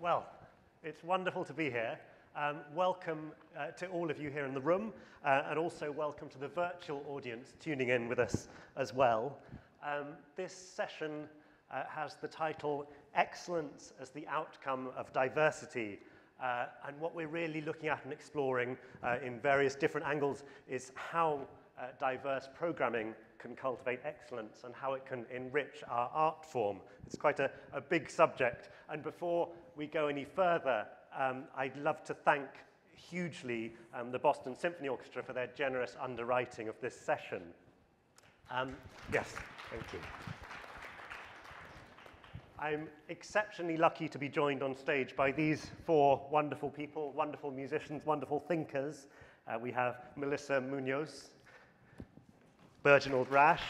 Well, it's wonderful to be here. Um, welcome uh, to all of you here in the room, uh, and also welcome to the virtual audience tuning in with us as well. Um, this session uh, has the title Excellence as the Outcome of Diversity. Uh, and what we're really looking at and exploring uh, in various different angles is how uh, diverse programming can cultivate excellence and how it can enrich our art form. It's quite a, a big subject. And before we go any further, um, I'd love to thank hugely um, the Boston Symphony Orchestra for their generous underwriting of this session. Um, yes, thank you. I'm exceptionally lucky to be joined on stage by these four wonderful people, wonderful musicians, wonderful thinkers. Uh, we have Melissa Munoz, Berginald Rash,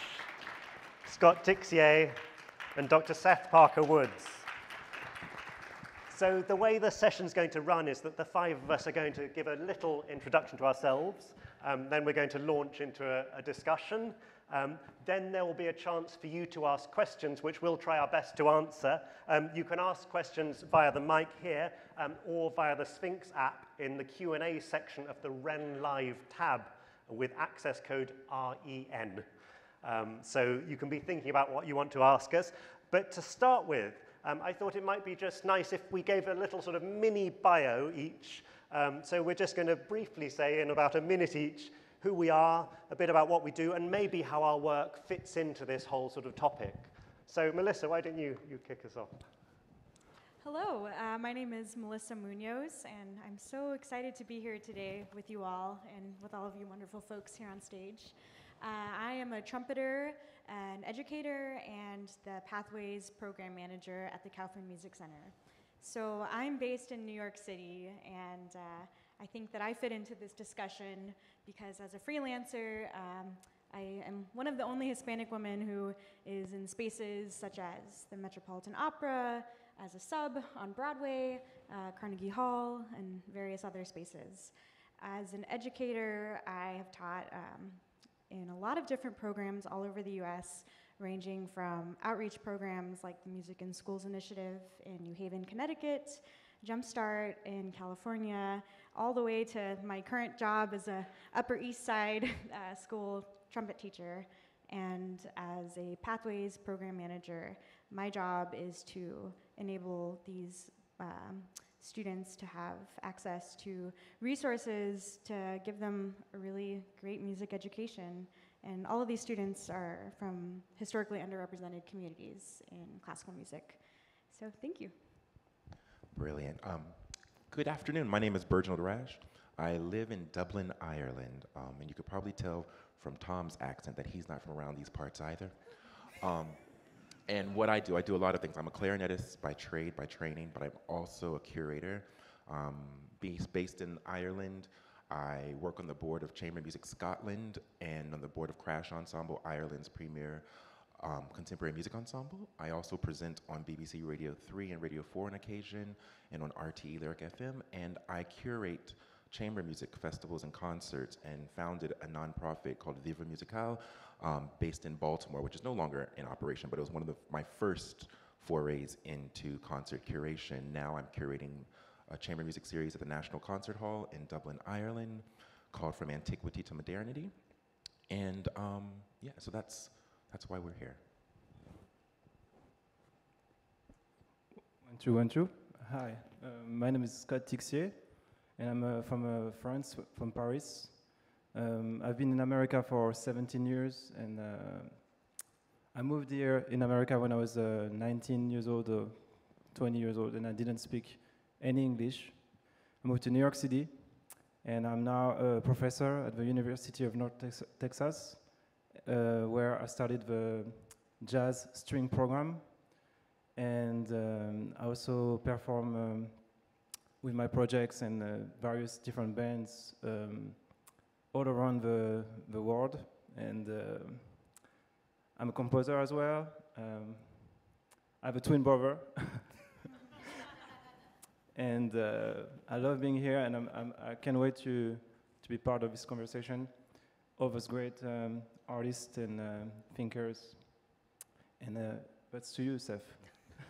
Scott Tixier, and Dr. Seth Parker Woods. So the way the session's going to run is that the five of us are going to give a little introduction to ourselves, um, then we're going to launch into a, a discussion, um, then there will be a chance for you to ask questions, which we'll try our best to answer. Um, you can ask questions via the mic here um, or via the Sphinx app in the Q&A section of the Ren Live tab with access code REN. Um, so you can be thinking about what you want to ask us. But to start with, um, I thought it might be just nice if we gave a little sort of mini bio each. Um, so we're just going to briefly say in about a minute each who we are, a bit about what we do, and maybe how our work fits into this whole sort of topic. So Melissa, why don't you, you kick us off? Hello, uh, my name is Melissa Munoz, and I'm so excited to be here today with you all and with all of you wonderful folks here on stage. Uh, I am a trumpeter, an educator, and the Pathways program manager at the Kaufman Music Center. So I'm based in New York City, and uh, I think that I fit into this discussion because as a freelancer, um, I am one of the only Hispanic women who is in spaces such as the Metropolitan Opera, as a sub on Broadway, uh, Carnegie Hall, and various other spaces. As an educator, I have taught um, in a lot of different programs all over the US, ranging from outreach programs like the Music in Schools Initiative in New Haven, Connecticut, Jumpstart in California, all the way to my current job as a Upper East Side uh, school trumpet teacher. And as a Pathways program manager, my job is to enable these um, students to have access to resources to give them a really great music education. And all of these students are from historically underrepresented communities in classical music. So thank you. Brilliant. Um, good afternoon. My name is Berginald Rash. I live in Dublin, Ireland, um, and you could probably tell from Tom's accent that he's not from around these parts either. Um, and what I do, I do a lot of things. I'm a clarinetist by trade, by training, but I'm also a curator. Um, based, based in Ireland, I work on the board of Chamber Music Scotland and on the board of Crash Ensemble, Ireland's premier um, contemporary music ensemble. I also present on BBC Radio 3 and Radio 4 on occasion, and on RTE Lyric FM, and I curate chamber music festivals and concerts and founded a nonprofit called Viva Musical um, based in Baltimore, which is no longer in operation, but it was one of the, my first forays into concert curation. Now I'm curating a chamber music series at the National Concert Hall in Dublin, Ireland, called From Antiquity to Modernity. And um, yeah, so that's that's why we're here. One, two, one, two. Hi, uh, my name is Scott Tixier, and I'm uh, from uh, France, from Paris. Um, I've been in America for 17 years, and uh, I moved here in America when I was uh, 19 years old or 20 years old, and I didn't speak any English. I moved to New York City, and I'm now a professor at the University of North Tex Texas uh, where I started the jazz string program. And um, I also perform um, with my projects and uh, various different bands um, all around the, the world. And uh, I'm a composer as well. Um, I have a twin brother. and uh, I love being here, and I'm, I'm, I can not wait to, to be part of this conversation. All those great um, artists and uh, thinkers. And uh, that's to you, Seth.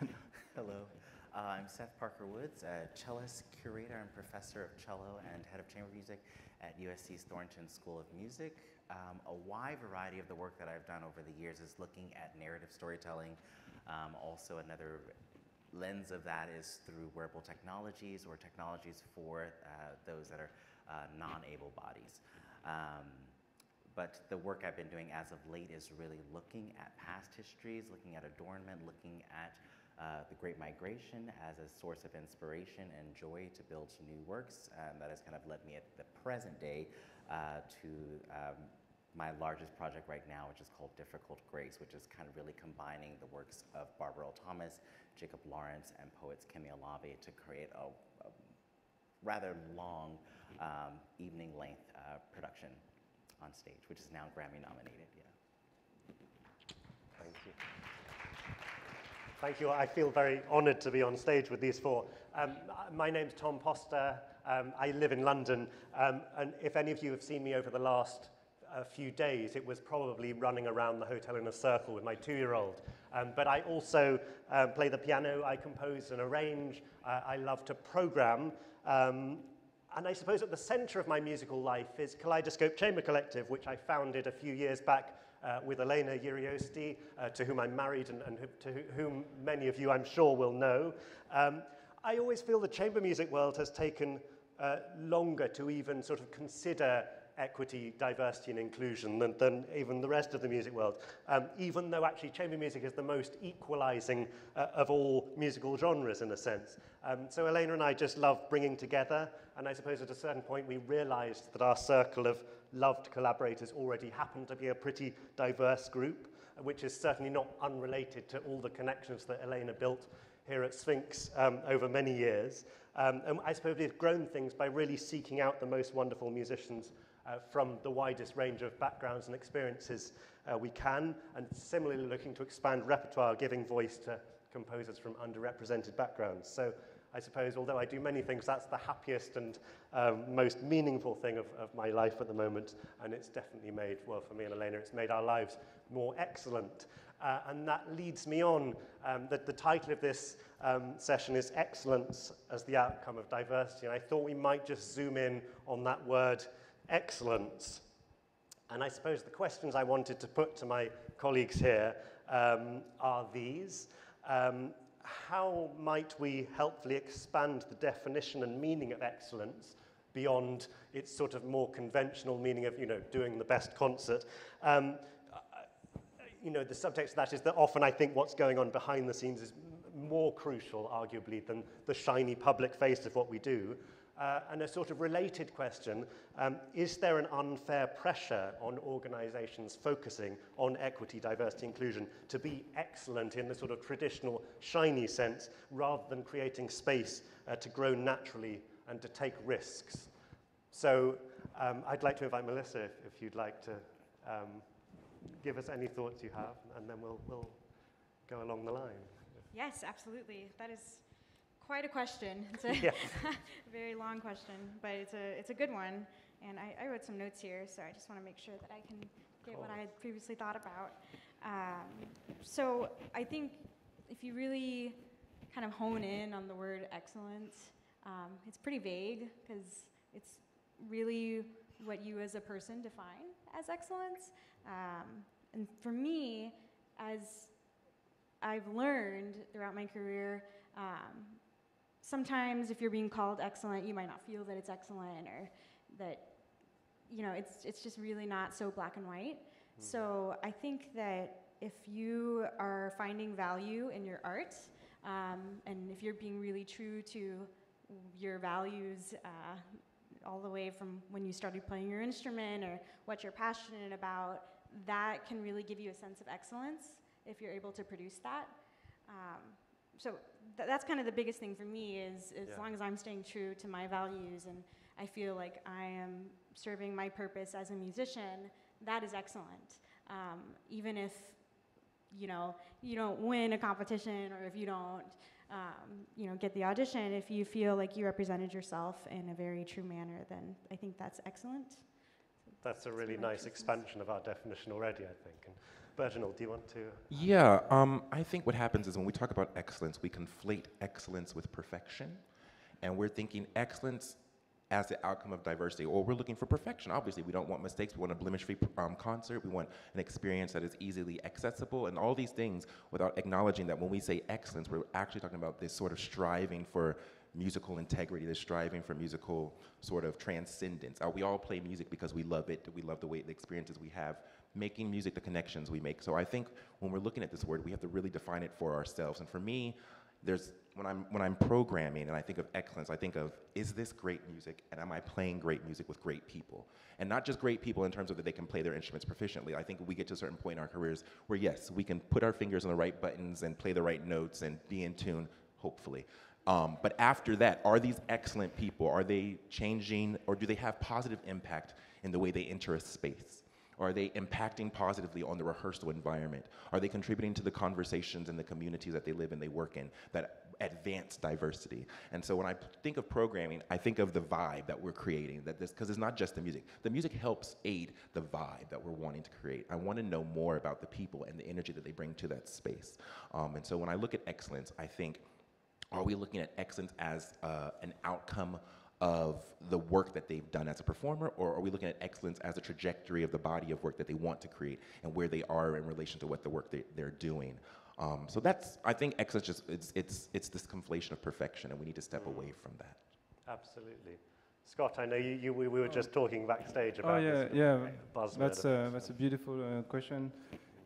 Hello. Uh, I'm Seth Parker Woods, a cellist, curator, and professor of cello and head of chamber music at USC's Thornton School of Music. Um, a wide variety of the work that I've done over the years is looking at narrative storytelling. Um, also, another lens of that is through wearable technologies or technologies for uh, those that are uh, non-able bodies. Um, but the work I've been doing as of late is really looking at past histories, looking at adornment, looking at uh, the Great Migration as a source of inspiration and joy to build new works. Um, that has kind of led me at the present day uh, to um, my largest project right now, which is called Difficult Grace, which is kind of really combining the works of Barbara Earl Thomas, Jacob Lawrence, and poets Kemi Olave to create a, a rather long um, evening length uh, production on stage, which is now Grammy nominated. Yeah. Thank you. Thank you. I feel very honoured to be on stage with these four. Um, my name's Tom Poster. Um, I live in London. Um, and if any of you have seen me over the last uh, few days, it was probably running around the hotel in a circle with my two-year-old. Um, but I also uh, play the piano, I compose and arrange, uh, I love to program, um, and I suppose at the center of my musical life is Kaleidoscope Chamber Collective, which I founded a few years back uh, with Elena Urioste, uh, to whom I'm married and, and to whom many of you I'm sure will know. Um, I always feel the chamber music world has taken uh, longer to even sort of consider equity, diversity, and inclusion than, than even the rest of the music world, um, even though actually chamber music is the most equalizing uh, of all musical genres in a sense. Um, so Elena and I just love bringing together, and I suppose at a certain point we realized that our circle of loved collaborators already happen to be a pretty diverse group, which is certainly not unrelated to all the connections that Elena built here at Sphinx um, over many years. Um, and I suppose we've grown things by really seeking out the most wonderful musicians uh, from the widest range of backgrounds and experiences uh, we can, and similarly looking to expand repertoire, giving voice to composers from underrepresented backgrounds. So I suppose, although I do many things, that's the happiest and um, most meaningful thing of, of my life at the moment. And it's definitely made, well, for me and Elena, it's made our lives more excellent. Uh, and that leads me on. Um, that the title of this um, session is Excellence as the Outcome of Diversity. And I thought we might just zoom in on that word excellence. And I suppose the questions I wanted to put to my colleagues here um, are these. Um, how might we helpfully expand the definition and meaning of excellence beyond its sort of more conventional meaning of, you know, doing the best concert? Um, you know, the subtext of that is that often I think what's going on behind the scenes is more crucial, arguably, than the shiny public face of what we do. Uh, and a sort of related question, um, is there an unfair pressure on organizations focusing on equity, diversity, inclusion to be excellent in the sort of traditional shiny sense rather than creating space uh, to grow naturally and to take risks? So um, I'd like to invite Melissa if, if you'd like to um, give us any thoughts you have, and then we'll, we'll go along the line. Yes, absolutely. That is quite a question. It's a Yes. very long question, but it's a, it's a good one. And I, I wrote some notes here, so I just want to make sure that I can get what I had previously thought about. Um, so I think if you really kind of hone in on the word excellence, um, it's pretty vague because it's really what you as a person define as excellence. Um, and for me, as I've learned throughout my career, um, sometimes if you're being called excellent, you might not feel that it's excellent or that, you know, it's, it's just really not so black and white. Mm. So I think that if you are finding value in your art, um, and if you're being really true to your values uh, all the way from when you started playing your instrument or what you're passionate about, that can really give you a sense of excellence if you're able to produce that. Um, so th- that's kind of the biggest thing for me is as Yeah. long as I'm staying true to my values and I feel like I am serving my purpose as a musician, that is excellent. Um, even if you know you don't win a competition or if you don't um, you know get the audition, if you feel like you represented yourself in a very true manner, then I think that's excellent. That's a really nice expansion of our definition already, I think. And Berginald, do you want to? Yeah, um, I think what happens is when we talk about excellence, we conflate excellence with perfection. And we're thinking excellence as the outcome of diversity, or we're looking for perfection. Obviously, we don't want mistakes. We want a blemish-free um, concert. We want an experience that is easily accessible, and all these things without acknowledging that when we say excellence, we're actually talking about this sort of striving for musical integrity, this striving for musical sort of transcendence. Uh, we all play music because we love it. We love the way the experiences we have making music, the connections we make. So I think when we're looking at this word, we have to really define it for ourselves. And for me, there's when I'm when I'm programming and I think of excellence, I think of is this great music and am I playing great music with great people? And not just great people in terms of that they can play their instruments proficiently. I think we get to a certain point in our careers where yes, we can put our fingers on the right buttons and play the right notes and be in tune, hopefully. Um, but after that, are these excellent people? Are they changing or do they have positive impact in the way they enter a space? Are they impacting positively on the rehearsal environment? Are they contributing to the conversations and the communities that they live and they work in that advance diversity? And so when I think of programming, I think of the vibe that we're creating. That this because it's not just the music. The music helps aid the vibe that we're wanting to create. I want to know more about the people and the energy that they bring to that space. Um, and so when I look at excellence, I think are we looking at excellence as uh, an outcome of the work that they've done as a performer, or are we looking at excellence as a trajectory of the body of work that they want to create and where they are in relation to what the work they, they're doing? Um, so that's, I think excellence just, it's, it's, it's this conflation of perfection, and we need to step away from that. Absolutely. Scott, I know you, you we, we were just talking backstage Oh about yeah, this yeah. buzzword. That's of a, that's a beautiful uh, question,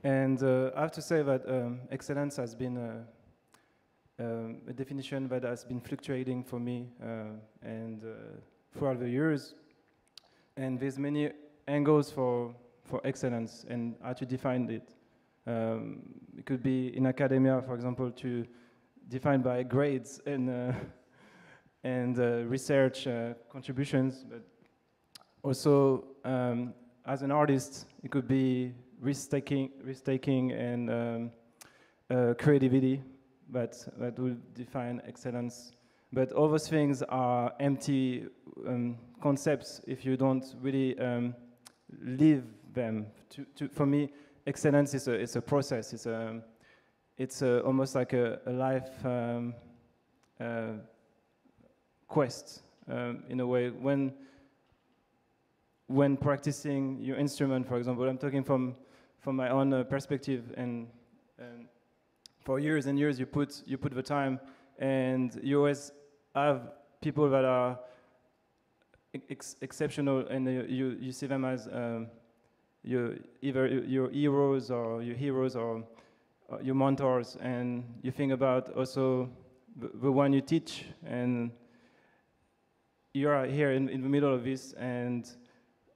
and uh, I have to say that um, excellence has been a, um, a definition that has been fluctuating for me uh, and uh, throughout the years. And there's many angles for for excellence and how to define it. Um, it could be in academia, for example, to define by grades and uh, and uh, research uh, contributions, but also um, as an artist, it could be risk-taking, risk-taking and um, uh, creativity that that will define excellence. But all those things are empty um, concepts if you don't really um, live them. To, to, for me, excellence is a, a process. It's a it's a, almost like a, a life um, uh, quest um, in a way. When when practicing your instrument, for example, I'm talking from from my own uh, perspective, and, and for years and years you put you put the time, and you always have people that are ex- exceptional, and you you see them as um, your either your heroes or your heroes or your mentors, and you think about also the, the one you teach, and you are here in, in the middle of this, and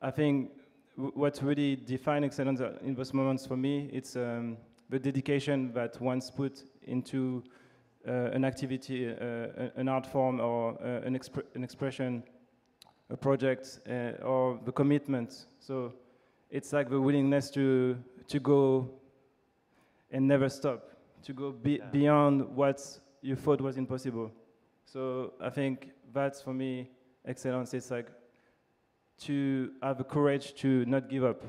I think what really defines excellence in those moments for me, it's um, the dedication that one's put into uh, an activity, uh, an art form, or uh, an, expre- an expression, a project, uh, or the commitment. So it's like the willingness to to go and never stop, to go be Yeah. beyond what you thought was impossible. So I think that's for me excellence. It's like to have the courage to not give up,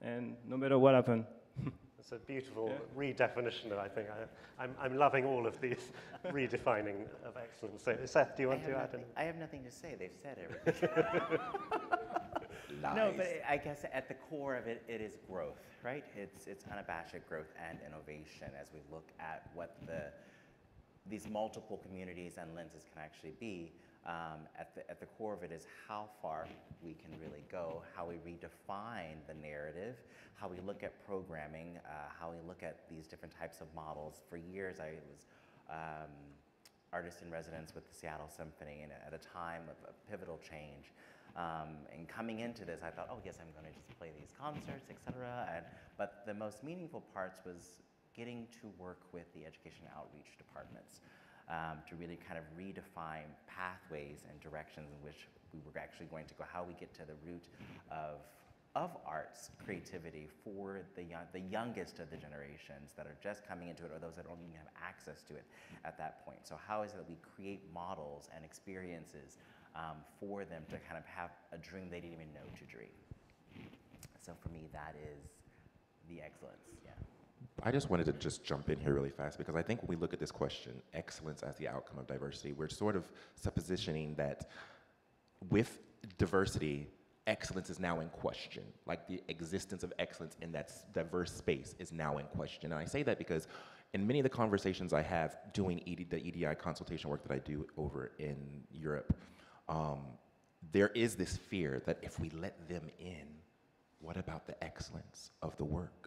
and no matter what happens. It's a beautiful Yeah. redefinition, I think. I, I'm, I'm loving all of these redefining of excellence. So, Seth, do you want have, to add anything? I have nothing to say. They've said everything. No, but I guess at the core of it, it is growth, right? It's it's unabashed growth and innovation as we look at what the these multiple communities and lenses can actually be. Um, at the at the core of it is how far we can really go, how we redefine the narrative, how we look at programming, uh, how we look at these different types of models. For years, I was. Um, artist in residence with the Seattle Symphony, and at a time of, of pivotal change. Um, and coming into this, I thought, oh yes, I'm going to just play these concerts, etc. And but the most meaningful parts was getting to work with the education outreach departments um, to really kind of redefine pathways and directions in which we were actually going to go, how we get to the root of of arts creativity for the, young, the youngest of the generations that are just coming into it or those that don't even have access to it at that point. So, how is it that we create models and experiences um, for them to kind of have a dream they didn't even know to dream? so for me, that is the excellence. Yeah. I just wanted to just jump in here really fast because I think when we look at this question, excellence as the outcome of diversity, we're sort of suppositioning that with diversity, excellence is now in question. Like the existence of excellence in that diverse space is now in question. And I say that because in many of the conversations I have doing ED, the EDI consultation work that I do over in Europe, um, there is this fear that if we let them in, what about the excellence of the work?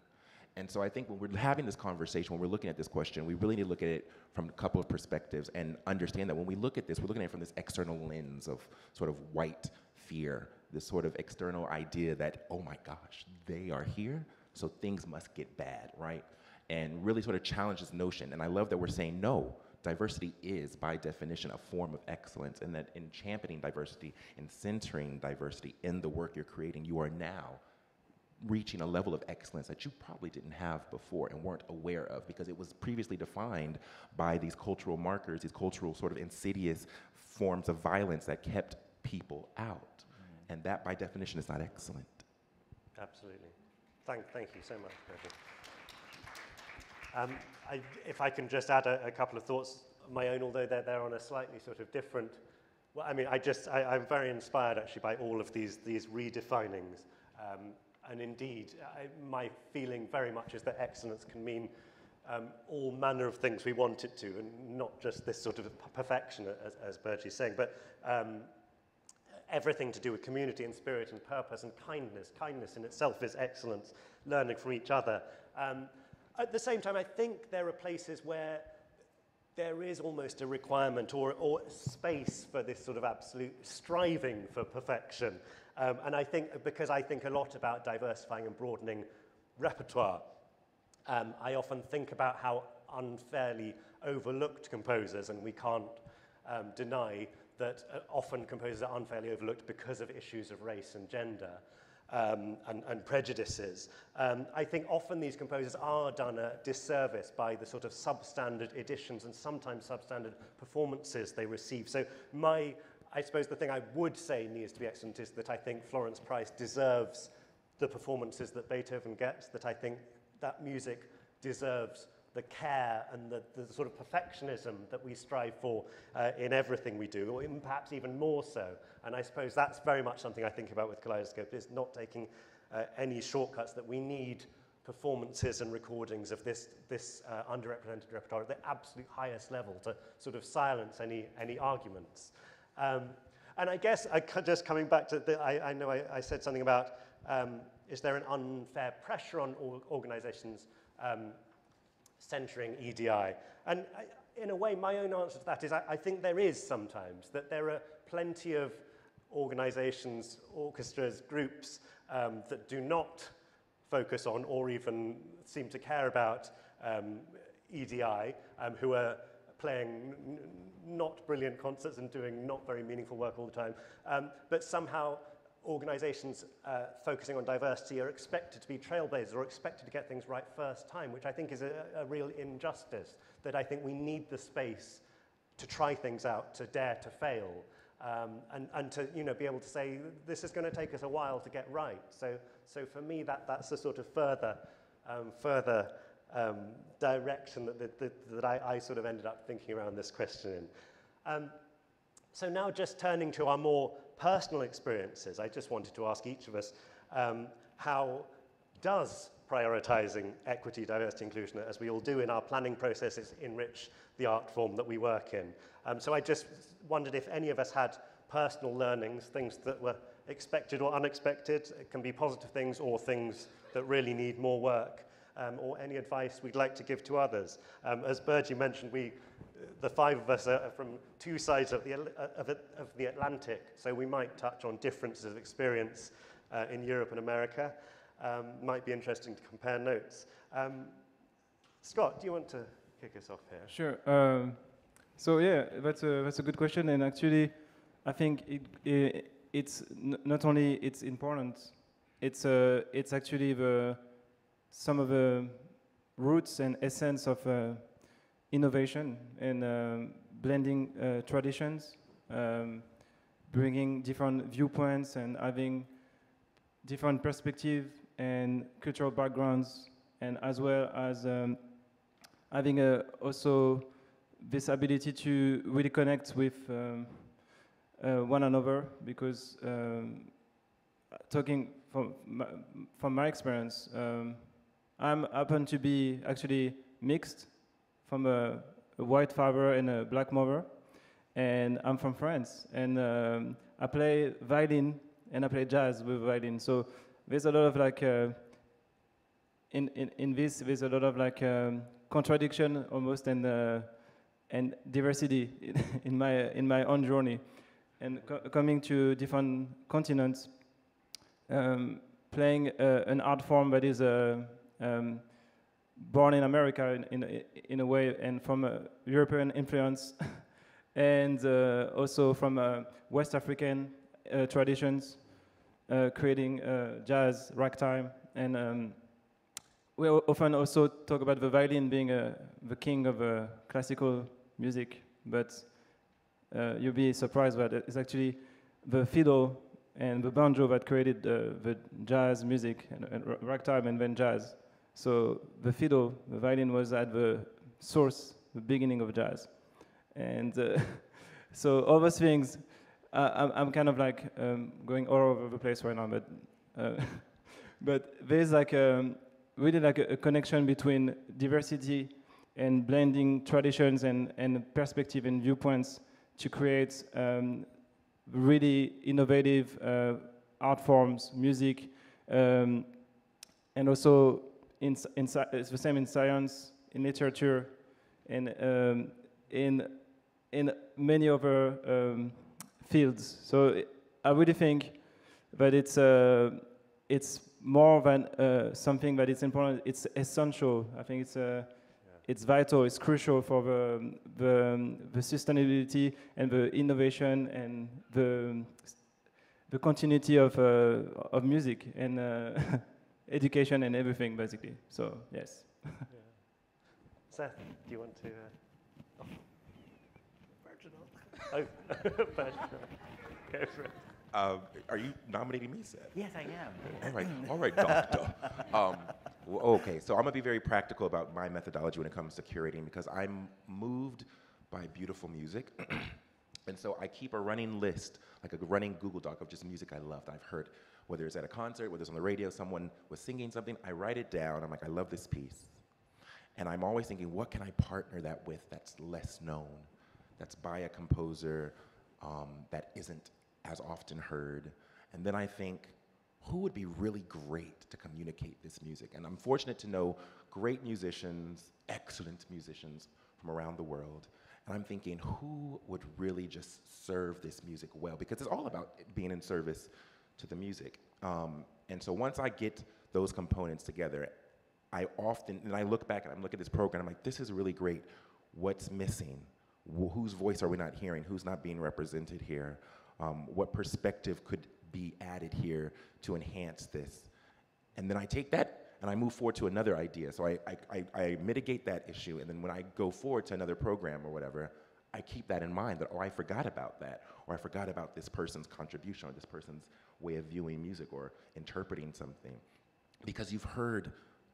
And so I think when we're having this conversation, when we're looking at this question, we really need to look at it from a couple of perspectives and understand that when we look at this, we're looking at it from this external lens of sort of white fear, this sort of external idea that, oh my gosh, they are here, so things must get bad, right? And really sort of challenge this notion. And I love that we're saying, no, diversity is, by definition, a form of excellence, and that in championing diversity and centering diversity in the work you're creating, you are now reaching a level of excellence that you probably didn't have before and weren't aware of because it was previously defined by these cultural markers, these cultural sort of insidious forms of violence that kept people out. Mm. And that, by definition, is not excellent. Absolutely. Thank, thank you so much, um, I, if I can just add a, a, couple of thoughts of my own, although they're, they're on a slightly sort of different. Well, I mean, I just, I, am very inspired actually by all of these, these redefinings. Um, and indeed, I, my feeling very much is that excellence can mean um, all manner of things we want it to, and not just this sort of perfection, as, as Burji is saying, but um, everything to do with community and spirit and purpose and kindness. Kindness in itself is excellence, learning from each other. Um, at the same time, I think there are places where there is almost a requirement or, or space for this sort of absolute striving for perfection. Um, and I think, because I think a lot about diversifying and broadening repertoire, um, I often think about how unfairly overlooked composers, and we can't um, deny that uh, often composers are unfairly overlooked because of issues of race and gender um, and, and prejudices. Um, I think often these composers are done a disservice by the sort of substandard editions and sometimes substandard performances they receive. So my I suppose the thing I would say needs to be excellent is that I think Florence Price deserves the performances that Beethoven gets, that I think that music deserves the care and the, the sort of perfectionism that we strive for uh, in everything we do, or perhaps even more so. And I suppose that's very much something I think about with Kaleidoscope, is not taking uh, any shortcuts, that we need performances and recordings of this, this uh, underrepresented repertoire at the absolute highest level to sort of silence any, any arguments. Um, and I guess I, just coming back to the, I, I know I, I, said something about um, is there an unfair pressure on organizations um, centering EDI? And I, in a way, my own answer to that is I, I think there is sometimes, that there are plenty of organizations, orchestras, groups um, that do not focus on or even seem to care about um, EDI, um, who are playing not brilliant concerts and doing not very meaningful work all the time, um, but somehow organizations uh, focusing on diversity are expected to be trailblazers or expected to get things right first time, which I think is a, a real injustice, that I think we need the space to try things out, to dare to fail, um, and, and to you know, be able to say, this is going to take us a while to get right. So, so for me, that, that's a sort of further, um, further um, direction that, that, that, I, I, sort of ended up thinking around this question in. Um, so now just turning to our more personal experiences, I just wanted to ask each of us, um, how does prioritizing equity, diversity, inclusion, as we all do in our planning processes, enrich the art form that we work in? Um, so I just wondered if any of us had personal learnings, things that were expected or unexpected. It can be positive things or things that really need more work um, or any advice we'd like to give to others. Um, as Burji mentioned, we, the five of us are from two sides of the, of, of the Atlantic, so we might touch on differences of experience uh, in Europe and America. Um, might be interesting to compare notes. Um, Scott, do you want to kick us off here? Sure. Um, so yeah, that's a, that's a good question, and actually, I think it, it it's not only it's important, it's uh, it's actually the some of the roots and essence of uh, innovation and uh, blending uh, traditions, um, bringing different viewpoints and having different perspective and cultural backgrounds, and as well as um, having a, also this ability to really connect with um, uh, one another because um, talking from my, from my experience, um, I'm happen to be actually mixed from a, a, white father and a black mother, and I'm from France, and um, I play violin and I play jazz with violin. So there's a lot of like uh, in, in in this there's a lot of like um, contradiction almost and uh, and diversity in, my in my own journey, and co coming to different continents um, playing uh, an art form that is uh, um, born in America in, in, in, a way and from European influence and uh, also from West African traditions, creating jazz, ragtime, and um, we often also talk about the violin being the king of classical music, but uh, you'll be surprised that it's actually the fiddle and the banjo that created uh, the jazz music and, and ragtime and then jazz. So the fiddle, the violin was at the source, the beginning of jazz. And uh, so all those things, uh, I'm, I'm, kind of like um, going all over the place right now, but uh, but there's like a, um, really like a, a, connection between diversity and blending traditions and, and perspective and viewpoints to create um, really innovative uh, art forms, music, um, and also in, in, it's the same in science, in literature, and um, in in many other um, fields. So I really think that it's uh, it's more than uh, something that is important. It's essential. I think it's uh, it's vital, it's crucial for the, the, the, sustainability and the innovation and the, the continuity of, uh, of music and uh, education and everything, basically. So, yes. yeah. Seth, do you want to? Uh, oh, Berginald. Go for it. Uh, are you nominating me, Seth? Yes, I am. All right, all right, doctor. Um, well, okay, so I'm gonna be very practical about my methodology when it comes to curating because I'm moved by beautiful music. and so I keep a running list, like a running Google Doc of just music I loved. I've heard, whether it's at a concert, whether it's on the radio, someone was singing something, I write it down. I'm like, I love this piece. And I'm always thinking, what can I partner that with that's less known, that's by a composer um, that isn't as often heard? And then I think, who would be really great to communicate this music? And I'm fortunate to know great musicians, excellent musicians from around the world. And I'm thinking, who would really just serve this music well? Because it's all about being in service to the music. Um, and so once I get those components together, I often, and I look back and I look at this program, I'm like, this is really great. What's missing? Wh whose voice are we not hearing? Who's not being represented here? Um, what perspective could be added here to enhance this. And then I take that and I move forward to another idea. So I, I, I, I mitigate that issue, and then when I go forward to another program or whatever, I keep that in mind that, oh, I forgot about that, or I forgot about this person's contribution, or this person's way of viewing music or interpreting something. Because you've heard,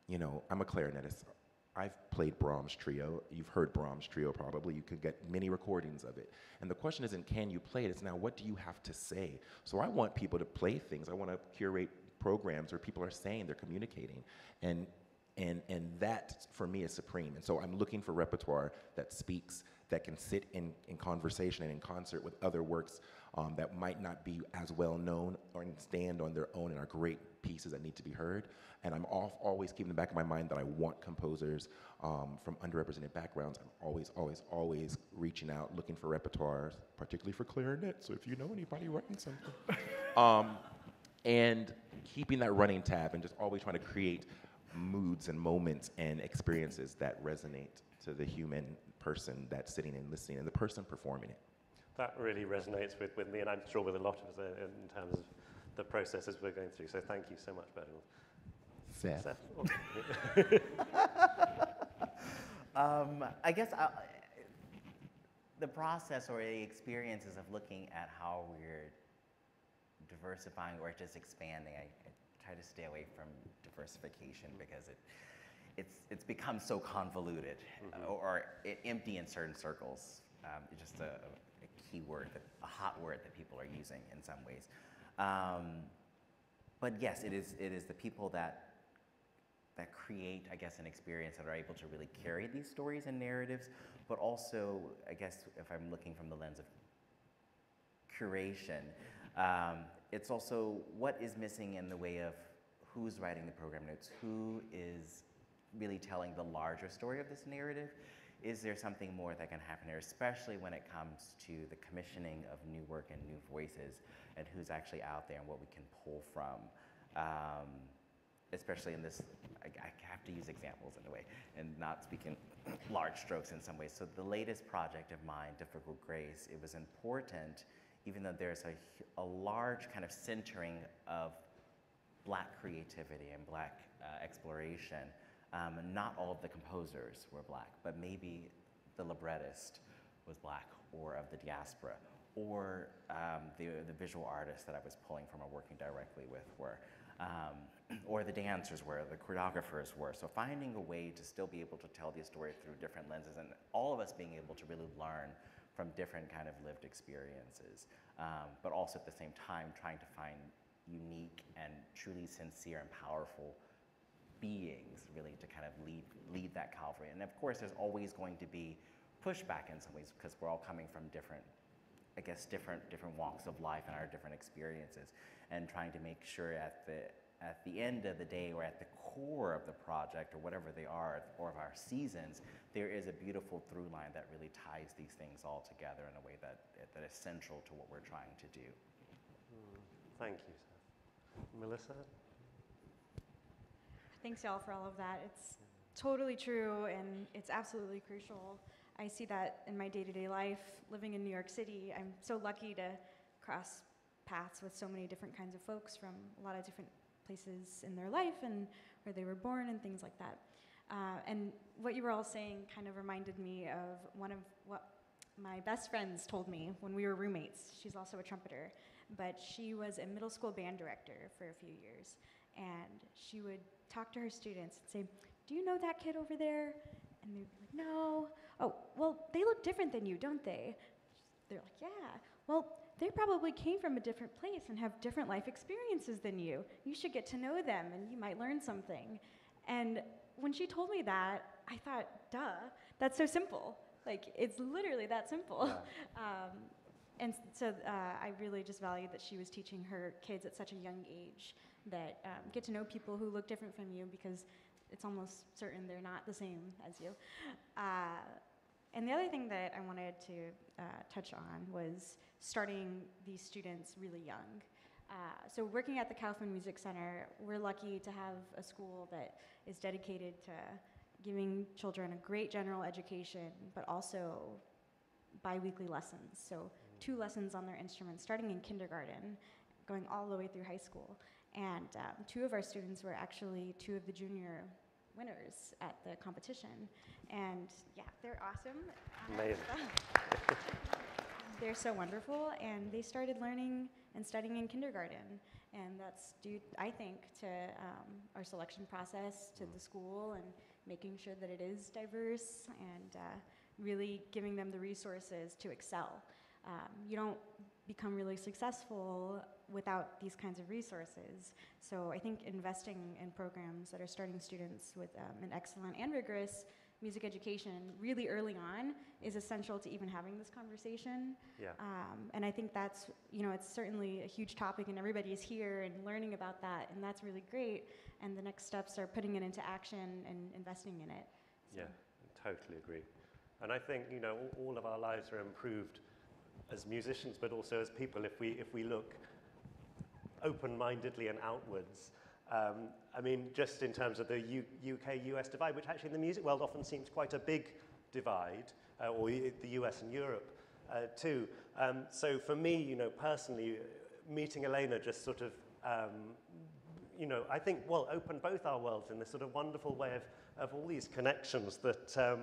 you know, I'm a clarinetist. I've played Brahms Trio. You've heard Brahms Trio probably. You could get many recordings of it. And the question isn't can you play it, it's now what do you have to say? So I want people to play things. I want to curate programs where people are saying they're communicating. And and and that for me is supreme. And so I'm looking for repertoire that speaks, that can sit in, in conversation and in concert with other works um, that might not be as well known or stand on their own and are great pieces that need to be heard. And I'm off, always keeping in the back of my mind that I want composers um, from underrepresented backgrounds. I'm always, always, always reaching out, looking for repertoires, particularly for clarinet. So if you know anybody writing something. um, and keeping that running tab and just always trying to create moods and moments and experiences that resonate to the human person that's sitting and listening and the person performing it. That really resonates with, with me, and I'm sure with a lot of us uh, in terms of the processes we're going through. So thank you so much, Bertrand. Seth. Seth. um, I guess I, uh, the process or the experiences of looking at how we're diversifying or just expanding. I, I try to stay away from diversification because it, it's, it's become so convoluted Mm-hmm. uh, or, it empty in certain circles. Um, just a, a key word, a hot word that people are using in some ways. Um, but yes, it is, it is the people that that create, I guess, an experience that are able to really carry these stories and narratives, but also, I guess, if I'm looking from the lens of curation, um, it's also what is missing in the way of who's writing the program notes, who is really telling the larger story of this narrative. Is there something more that can happen here, especially when it comes to the commissioning of new work and new voices, and who's actually out there and what we can pull from? Um, especially in this, I, I have to use examples in a way and not speak in large strokes in some ways. So the latest project of mine, Difficult Grace, it was important, even though there's a, a large kind of centering of black creativity and black uh, exploration. Um, not all of the composers were black, but maybe the librettist was black or of the diaspora, or um, the, the visual artists that I was pulling from or working directly with were, um, or the dancers were, the choreographers were. So finding a way to still be able to tell the story through different lenses and all of us being able to really learn from different kind of lived experiences, um, but also at the same time trying to find unique and truly sincere and powerful beings really to kind of lead, lead that Calvary. And of course, there's always going to be pushback in some ways because we're all coming from different, I guess, different, different walks of life and our different experiences and trying to make sure at the, at the end of the day or at the core of the project or whatever they are or of our seasons, there is a beautiful through line that really ties these things all together in a way that, that is central to what we're trying to do. Hmm. Thank you, sir. Melissa? Thanks, y'all, for all of that. It's totally true, and it's absolutely crucial. I see that in my day to day life. Living in New York City, I'm so lucky to cross paths with so many different kinds of folks from a lot of different places in their life and where they were born and things like that. Uh, and what you were all saying kind of reminded me of one of what my best friends told me when we were roommates. She's also a trumpeter, but she was a middle school band director for a few years. And she would talk to her students and say, Do you know that kid over there? And they'd be like, No. Oh, well, they look different than you, don't they? They're like, Yeah. Well, they probably came from a different place and have different life experiences than you. You should get to know them and you might learn something. And when she told me that, I thought, duh, that's so simple. Like, it's literally that simple. Um, and so uh, I really just valued that she was teaching her kids at such a young age that um, get to know people who look different from you because it's almost certain they're not the same as you. Uh, and the other thing that I wanted to uh, touch on was starting these students really young. Uh, so, working at the Kaufman Music Center, we're lucky to have a school that is dedicated to giving children a great general education, but also biweekly lessons. So, two lessons on their instruments, starting in kindergarten, going all the way through high school. And um, two of our students were actually two of the junior winners at the competition. And yeah, they're awesome. Amazing. they're so wonderful, and they started learning and studying in kindergarten. And that's due, I think, to um, our selection process, to the school, and making sure that it is diverse and uh, really giving them the resources to excel. Um, you don't become really successful without these kinds of resources. So I think investing in programs that are starting students with um, an excellent and rigorous music education really early on is essential to even having this conversation. Yeah. Um, and I think that's, you know, it's certainly a huge topic and everybody is here and learning about that and that's really great. And the next steps are putting it into action and investing in it. So- Yeah, totally agree. And I think, you know, all, all of our lives are improved as musicians, but also as people if we, if we look open-mindedly and outwards. Um, I mean, just in terms of the U- UK-US divide, which actually in the music world often seems quite a big divide, uh, or the US and Europe uh, too. Um, so for me, you know, personally, meeting Elena just sort of, um, you know, I think, well, opened both our worlds in this sort of wonderful way of, of all these connections that, um,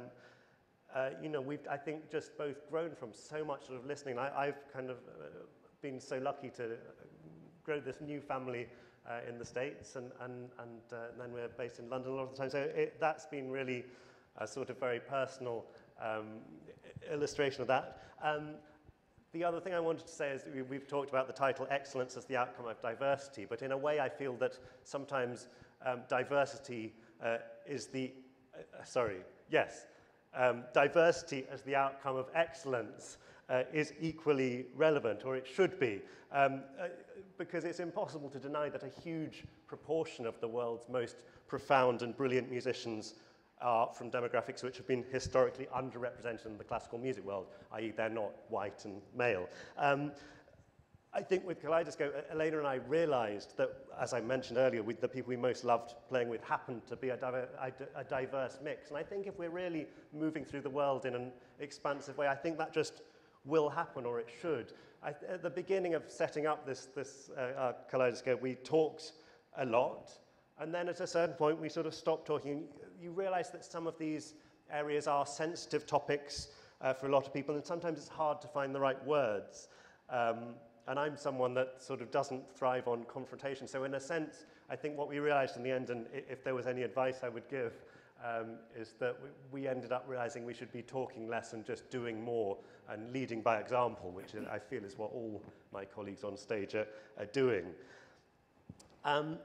uh, you know, we've, I think, just both grown from so much sort of listening. I, I've kind of uh, been so lucky to grow this new family uh, in the States, and, and, and, uh, and, then we're based in London a lot of the time. So it, that's been really a sort of very personal um, illustration of that. Um, the other thing I wanted to say is we, we've talked about the title Excellence as the Outcome of Diversity, but in a way I feel that sometimes um, diversity uh, is the, uh, sorry, yes, um, diversity as the outcome of excellence uh, is equally relevant, or it should be, um, uh, because it's impossible to deny that a huge proportion of the world's most profound and brilliant musicians are from demographics which have been historically underrepresented in the classical music world, i.e. they're not white and male. Um, I think with Kaleidoscope, Elena and I realized that, as I mentioned earlier, with the people we most loved playing with happened to be a, a, diverse mix. And I think if we're really moving through the world in an expansive way, I think that just will happen, or it should. I, at the beginning of setting up this, this uh, Kaleidoscope, we talked a lot, and then at a certain point, we sort of stopped talking. You realize that some of these areas are sensitive topics uh, for a lot of people, and sometimes it's hard to find the right words. Um, and I'm someone that sort of doesn't thrive on confrontation. So in a sense, I think what we realized in the end, and if there was any advice I would give, um, is that we, we ended up realizing we should be talking less and just doing more and leading by example, which I feel is what all my colleagues on stage are, are doing. Um,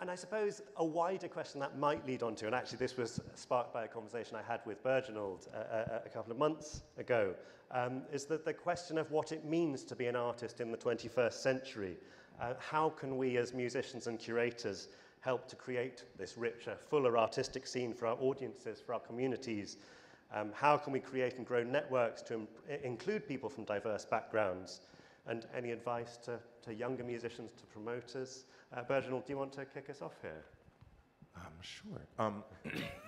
and I suppose a wider question that might lead on to, and actually this was sparked by a conversation I had with Berginald a, a, a couple of months ago, um, is that the question of what it means to be an artist in the 21st century. Uh, how can we as musicians and curators help to create this richer, fuller artistic scene for our audiences, for our communities? Um, how can we create and grow networks to include people from diverse backgrounds? And any advice to, to younger musicians, to promoters? Uh, Berginald, do you want to kick us off here? Um, sure. Um,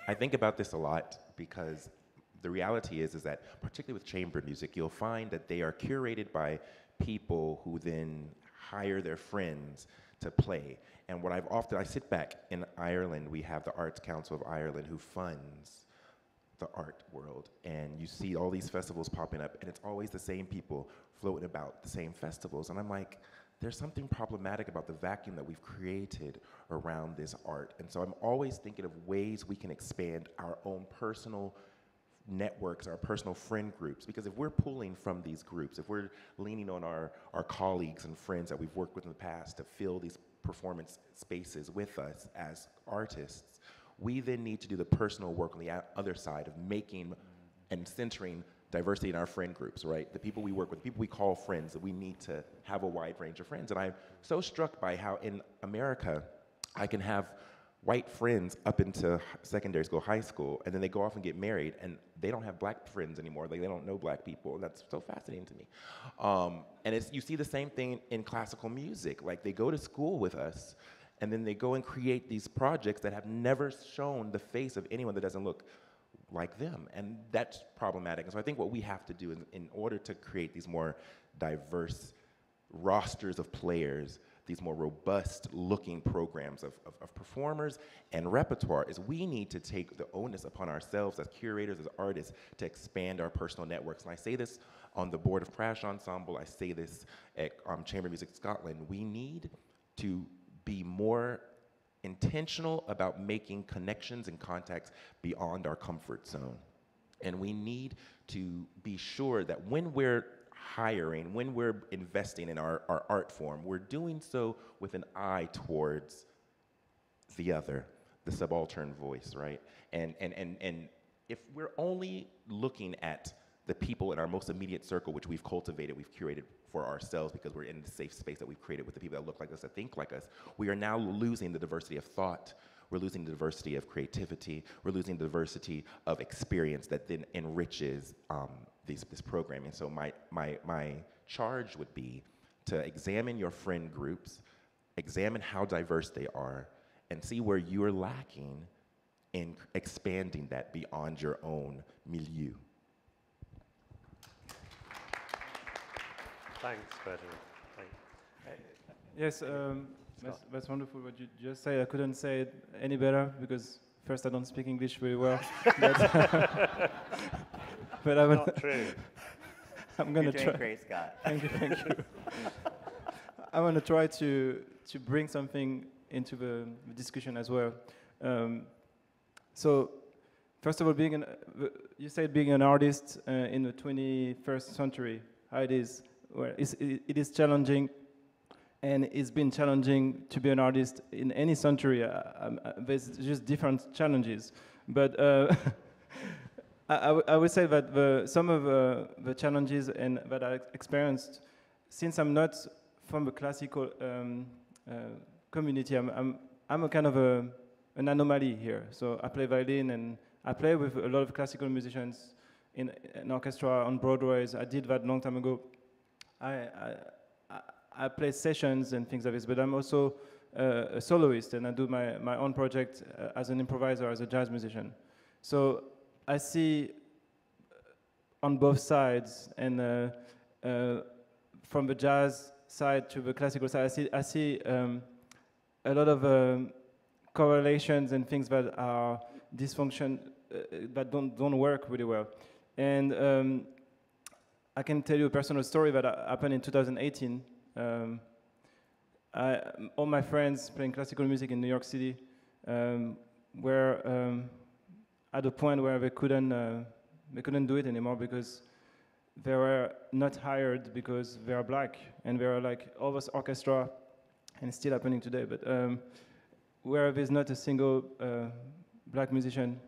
I think about this a lot because the reality is, is that particularly with chamber music, you'll find that they are curated by people who then hire their friends to play. And what I've often, I sit back in Ireland, we have the Arts Council of Ireland who funds the art world. And you see all these festivals popping up, and it's always the same people floating about the same festivals. And I'm like, there's something problematic about the vacuum that we've created around this art. And so I'm always thinking of ways we can expand our own personal networks, our personal friend groups. Because if we're pulling from these groups, if we're leaning on our, our colleagues and friends that we've worked with in the past to fill these performance spaces with us as artists, we then need to do the personal work on the other side of making and centering diversity in our friend groups, right? The people we work with, the people we call friends, that we need to have a wide range of friends. And I'm so struck by how in America, I can have white friends up into secondary school, high school, and then they go off and get married, and they don't have black friends anymore. Like they don't know black people. That's so fascinating to me. Um, and it's, you see the same thing in classical music. Like they go to school with us, and then they go and create these projects that have never shown the face of anyone that doesn't look like them. And that's problematic. And so I think what we have to do in, in order to create these more diverse rosters of players, these more robust looking programs of, of, of, performers and repertoire is we need to take the onus upon ourselves as curators, as artists, to expand our personal networks. And I say this on the board of Crash Ensemble, I say this at um, Chamber Music Scotland. We need to be more intentional about making connections and contacts beyond our comfort zone. And we need to be sure that when we're hiring, when we're investing in our, our art form, we're doing so with an eye towards the other, the subaltern voice, right? And, and, and, and if we're only looking at the people in our most immediate circle, which we've cultivated, we've curated for ourselves because we're in the safe space that we've created with the people that look like us, that think like us, we are now losing the diversity of thought. We're losing the diversity of creativity. We're losing the diversity of experience that then enriches um, these, this programming. So my, my, my charge would be to examine your friend groups, examine how diverse they are, and see where you're lacking in expanding that beyond your own milieu. Thanks, Bertrand. Yes, um, that's, that's, wonderful what you just said. I couldn't say it any better because first I don't speak English very well. but, I'm not true. I'm gonna try. Great, Scott. Thank you, thank you. I want to try to to bring something into the discussion as well. Um, so, first of all, being an uh, you said being an artist uh, in the 21st century, how it is. Well, it is challenging, and it's been challenging to be an artist in any century. Uh, um, uh, there's just different challenges, but. I, would say that the, some of uh, the challenges that I experienced, since I'm not from a classical um, uh, community, I'm, I'm, I'm, a kind of a, an anomaly here. So I play violin and I play with a lot of classical musicians in an orchestra on Broadway. I did that a long time ago. I, I, I play sessions and things like this, but I'm also uh, a soloist and I do my, my own project uh, as an improviser, as a jazz musician. So I see on both sides, and uh, uh, from the jazz side to the classical side, I see, I see um, a lot of um, correlations and things that are dysfunction uh, that don't don't work really well. And um, I can tell you a personal story that happened in 2018. Um, I, all my friends playing classical music in New York City um, were um, at a point where they couldn't uh, they couldn't do it anymore because they were not hired because they are black and they are like all this orchestra and still happening today. But um, where there's not a single uh, black musician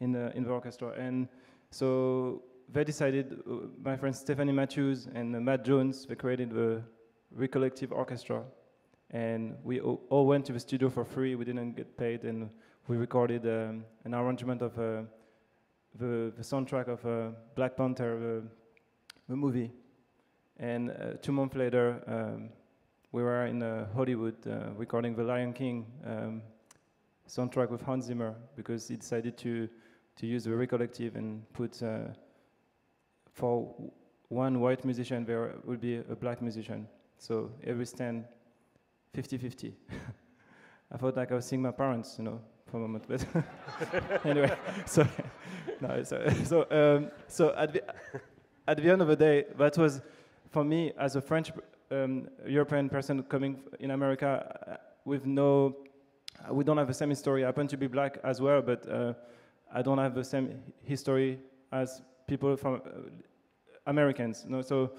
in the in the orchestra. And so they decided uh, my friends Stephanie Matthews and Matt Jones they created the Recollective Orchestra and we all went to the studio for free we didn't get paid and we recorded um, an arrangement of uh, the, the, soundtrack of uh, Black Panther, the, the movie. And uh, two months later, um, we were in uh, Hollywood uh, recording The Lion King um, soundtrack with Hans Zimmer because he decided to, to use the Recollective and put for one white musician, there would be a black musician. So every stand, 50-50. I thought like I was seeing my parents, you know, for a moment, but anyway, so no, so so, um, so at the at the end of the day, that was for me as a French um, European person coming in America uh, with no, we don't have the same history. I happen to be black as well, but uh, I don't have the same history as people from uh, Americans. You know? So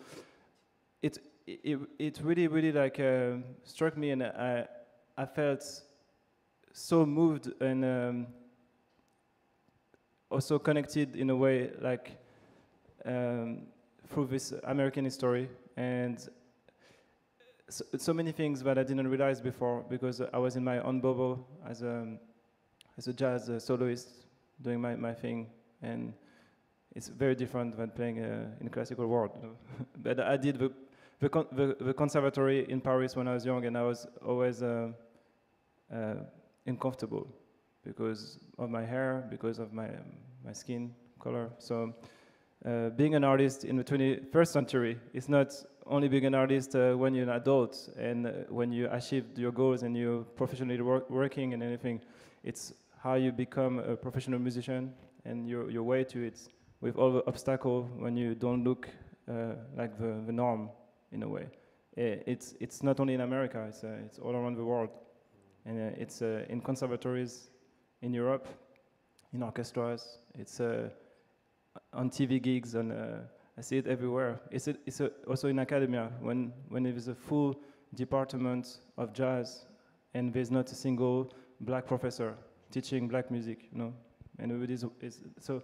it, it really really like uh, struck me, and I I felt so moved and um, also connected in a way like um, through this American history and so, so, many things that I didn't realize before because I was in my own bubble as a, as a jazz soloist doing my, my thing and it's very different than playing uh, in classical world. but I did the, the, con the, the, conservatory in Paris when I was young and I was always uh, uh, uncomfortable because of my hair, because of my, my skin color. So uh, being an artist in the 21st century is not only being an artist uh, when you're an adult and uh, when you achieve your goals and you're professionally work working and anything. It's how you become a professional musician and your, your way to it with all the obstacles when you don't look uh, like the, the norm in a way. It's, it's not only in America, it's, uh, it's all around the world and uh, it's in conservatories in Europe, in orchestras. It's on TV gigs, and I see it everywhere. It's, a, it's a also in academia when when there is a full department of jazz, and there's not a single black professor teaching black music, you know, and everybody's is, so.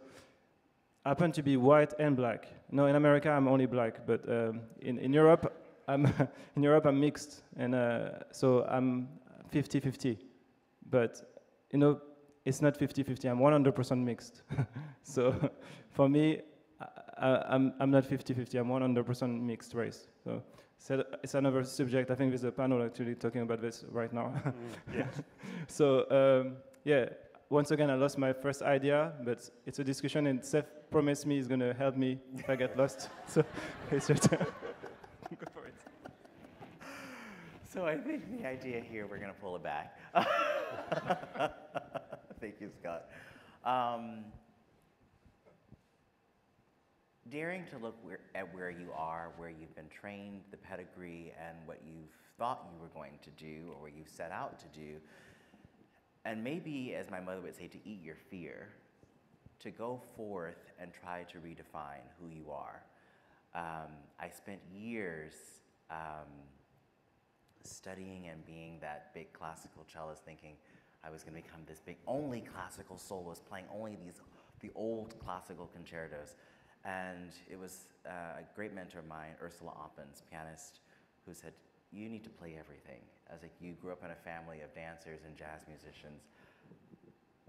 Happen to be white and black. No, in America I'm only black, but um, in in Europe I'm in Europe I'm mixed, and uh, so I'm 50-50. But, you know, it's not 50-50. I'm 100% mixed. so for me, I, am I'm, I'm not 50-50. I'm 100% mixed race. So, it's another subject. I think there's a panel actually talking about this right now. mm, yeah. so um, yeah, once again, I lost my first idea, but it's a discussion, Seth promised me he's going to help me if I get lost. So it's your turn. So I think the idea here, we're going to pull it back. Thank you, Scott. Um, daring to look where, at where you are, where you've been trained, the pedigree, and what you've thought you were going to do or what you set out to do. And maybe, as my mother would say, to eat your fear, to go forth and try to redefine who you are. Um, I spent years um, studying and being that big classical cellist, thinking I was going to become this big, only classical soloist, playing only these the old classical concertos. And it was uh, a great mentor of mine, Ursula Oppens, pianist, who said, "You need to play everything." I was like, "You grew up in a family of dancers and jazz musicians.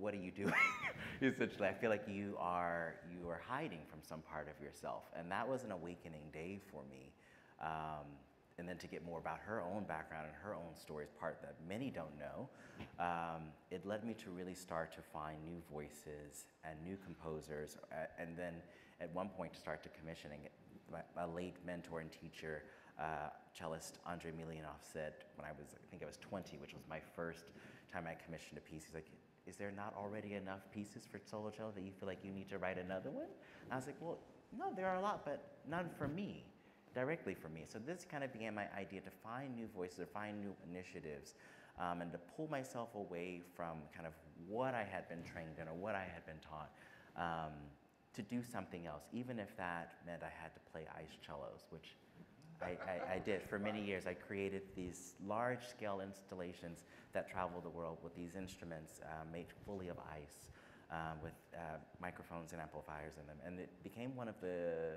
What are you doing?" Essentially, I feel like you are you are hiding from some part of yourself, and that was an awakening day for me. Um, and then to get more about her own background and her own stories, part that many don't know, um, it led me to really start to find new voices and new composers, uh, and then at one point to start to commissioning. My, my late mentor and teacher, uh, cellist Andrei Milyanov said when I was, I think I was 20, which was my first time I commissioned a piece, he's like, is there not already enough pieces for solo cello that you feel like you need to write another one? And I was like, well, no, there are a lot, but none for me directly for me. So this kind of began my idea to find new voices, to find new initiatives, um, and to pull myself away from kind of what I had been trained in or what I had been taught, um, to do something else, even if that meant I had to play ice cellos, which I, I, I did for many years. I created these large-scale installations that travel the world with these instruments uh, made fully of ice. Um, with uh, microphones and amplifiers in them. And it became one of the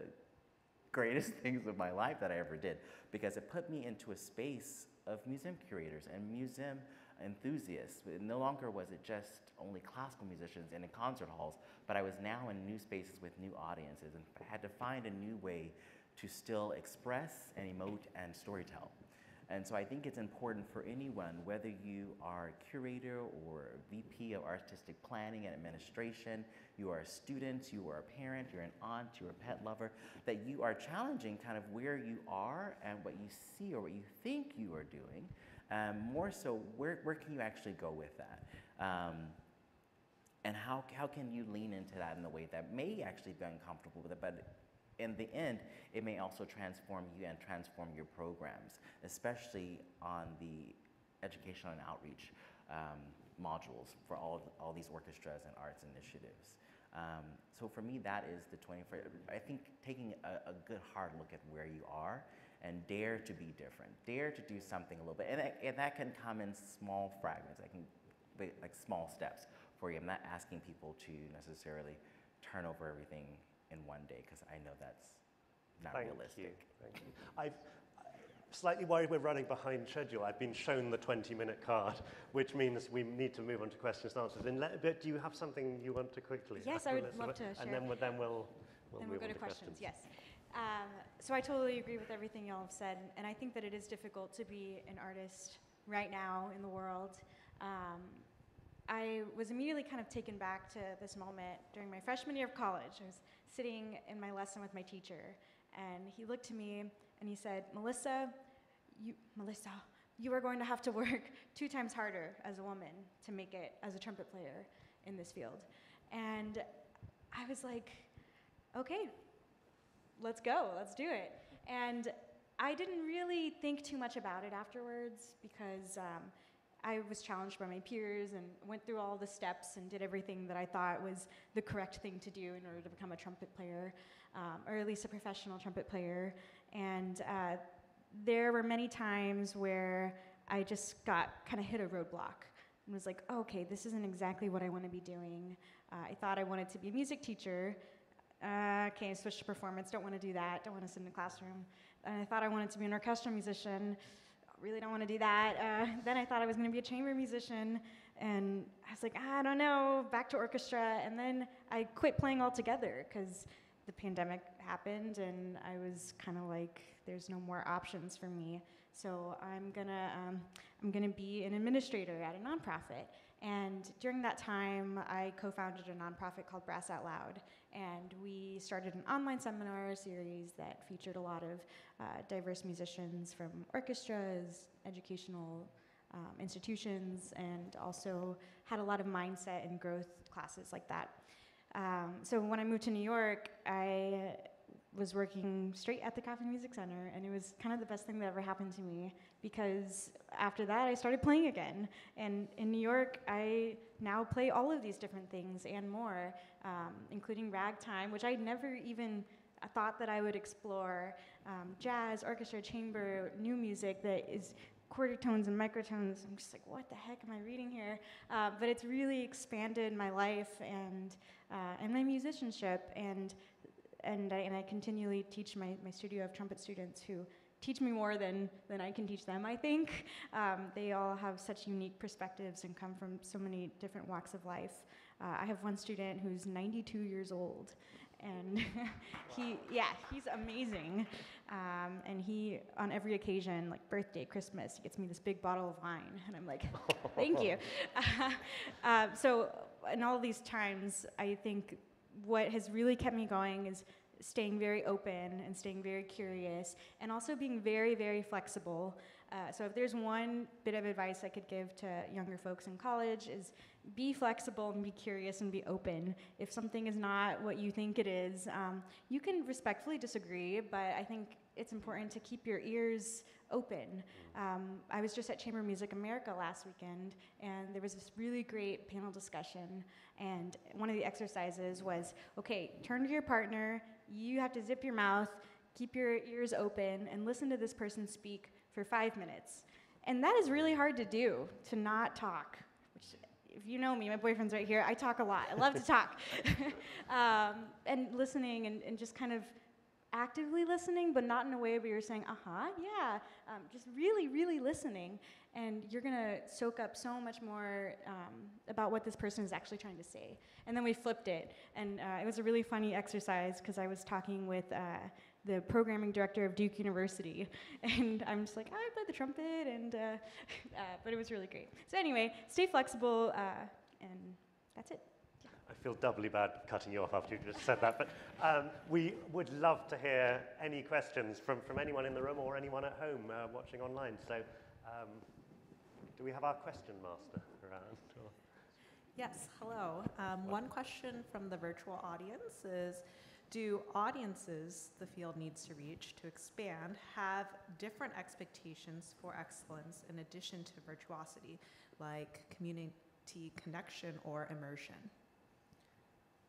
greatest things of my life that I ever did because it put me into a space of museum curators and museum enthusiasts. No longer was it just only classical musicians and in concert halls, but I was now in new spaces with new audiences and had to find a new way to still express and emote and storytell. And so I think it's important for anyone, whether you are a curator or a VP of artistic planning and administration, you are a student, you are a parent, you're an aunt, you're a pet lover, that you are challenging kind of where you are and what you see or what you think you are doing. Um, more so, where, where can you actually go with that? Um, and how, how can you lean into that in a way that may actually be uncomfortable with it, but in the end, it may also transform you and transform your programs, especially on the educational and outreach um, modules for all, all these orchestras and arts initiatives. Um, so for me, that is the 21st. I think taking a, a, good hard look at where you are and dare to be different, dare to do something a little bit, and that, and that can come in small fragments. I can like small steps for you. I'm not asking people to necessarily turn over everything in one day because I know that's not Thank realistic. You. Thank you. I've slightly worried we're running behind schedule. I've been shown the 20-minute card, which means we need to move on to questions and answers. In but do you have something you want to quickly? Yes, I would love to share. And then, we'll, then we'll, we'll then we'll go to, to questions. questions. Yes. Um, so I totally agree with everything y'all have said, and I think that it is difficult to be an artist right now in the world. Um, I was immediately kind of taken back to this moment during my freshman year of college. I was sitting in my lesson with my teacher, and he looked to me and he said, Melissa, you, Melissa, you are going to have to work two times harder as a woman to make it as a trumpet player in this field. And I was like, okay, let's go, let's do it. And I didn't really think too much about it afterwards because um, I was challenged by my peers and went through all the steps and did everything that I thought was the correct thing to do in order to become a trumpet player, um, or at least a professional trumpet player. And uh, there were many times where I just got kind of hit a roadblock and was like, oh, okay, this isn't exactly what I want to be doing. Uh, I thought I wanted to be a music teacher. Uh, okay, switch to performance. Don't want to do that. Don't want to sit in a classroom. And I thought I wanted to be an orchestral musician really don't want to do that. Uh, then I thought I was going to be a chamber musician, and I was like, I don't know, back to orchestra. And then I quit playing altogether because the pandemic happened, and I was kind of like, there's no more options for me. So I'm gonna, um, I'm gonna be an administrator at a nonprofit. And during that time, I co founded a nonprofit called Brass Out Loud. And we started an online seminar series that featured a lot of uh, diverse musicians from orchestras, educational um, institutions, and also had a lot of mindset and growth classes like that. Um, so when I moved to New York, I was working straight at the Kaufman Music Center, and it was kind of the best thing that ever happened to me because after that I started playing again. And in New York, I now play all of these different things and more, um, including ragtime, which I'd never even thought that I would explore. Um, jazz, orchestra, chamber, new music that is quarter tones and microtones. I'm just like, what the heck am I reading here? Uh, but it's really expanded my life and uh, and my musicianship and and I, and I continually teach my, my studio of trumpet students who teach me more than, than I can teach them, I think. Um, they all have such unique perspectives and come from so many different walks of life. Uh, I have one student who's 92 years old, and he, yeah, he's amazing. Um, and he, on every occasion, like birthday, Christmas, he gets me this big bottle of wine, and I'm like, thank you. Uh, so, in all these times, I think what has really kept me going is staying very open and staying very curious and also being very, very flexible. Uh, so if there's one bit of advice I could give to younger folks in college is be flexible and be curious and be open. If something is not what you think it is, um, you can respectfully disagree, but I think it's important to keep your ears open. Um, I was just at Chamber Music America last weekend, and there was this really great panel discussion. And one of the exercises was okay, turn to your partner, you have to zip your mouth, keep your ears open, and listen to this person speak for five minutes. And that is really hard to do, to not talk. Which, if you know me, my boyfriend's right here, I talk a lot. I love to talk. um, and listening and, and just kind of actively listening, but not in a way where you're saying, uh huh, yeah, um, just really, really listening. And you're going to soak up so much more um, about what this person is actually trying to say. And then we flipped it. And uh, it was a really funny exercise because I was talking with uh, the programming director of Duke University. And I'm just like, oh, I play the trumpet. And, uh, uh, but it was really great. So, anyway, stay flexible. Uh, and that's it. I feel doubly bad cutting you off after you just said that, but um, we would love to hear any questions from, from anyone in the room or anyone at home uh, watching online. So, um, do we have our question master around? Or? Yes, hello. Um, one question from the virtual audience is Do audiences the field needs to reach to expand have different expectations for excellence in addition to virtuosity, like community connection or immersion?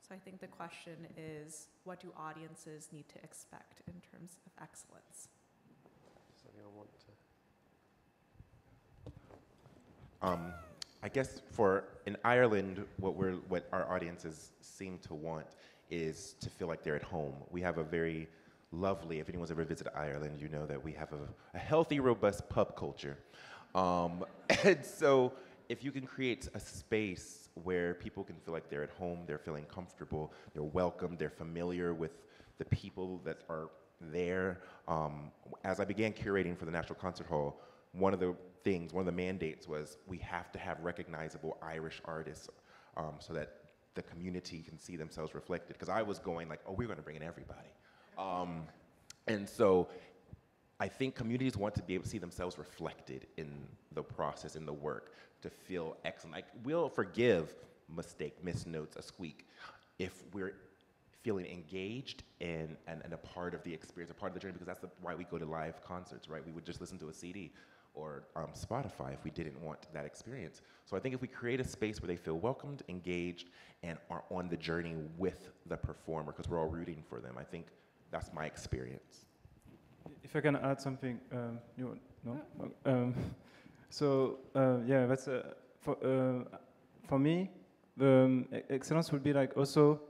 So I think the question is, what do audiences need to expect in terms of excellence? Does anyone want to? Um, I guess for in Ireland, what we're what our audiences seem to want is to feel like they're at home. We have a very lovely. If anyone's ever visited Ireland, you know that we have a, a healthy, robust pub culture, um, and so if you can create a space where people can feel like they're at home, they're feeling comfortable, they're welcome, they're familiar with the people that are there. Um, as I began curating for the National Concert Hall, one of the things, one of the mandates was we have to have recognizable Irish artists um, so that the community can see themselves reflected. Because I was going like, oh, we're going to bring in everybody. Um, and so I think communities want to be able to see themselves reflected in the process, in the work to feel excellent. Like we'll forgive mistake, misnotes, a squeak, if we're feeling engaged and, and, and a part of the experience, a part of the journey, because that's the, why we go to live concerts, right? We would just listen to a CD or um, Spotify if we didn't want that experience. So I think if we create a space where they feel welcomed, engaged, and are on the journey with the performer, because we're all rooting for them, I think that's my experience. If I can add something, um, you no? Um, so uh, yeah, that's uh, for uh, for me. Um, excellence would be like also,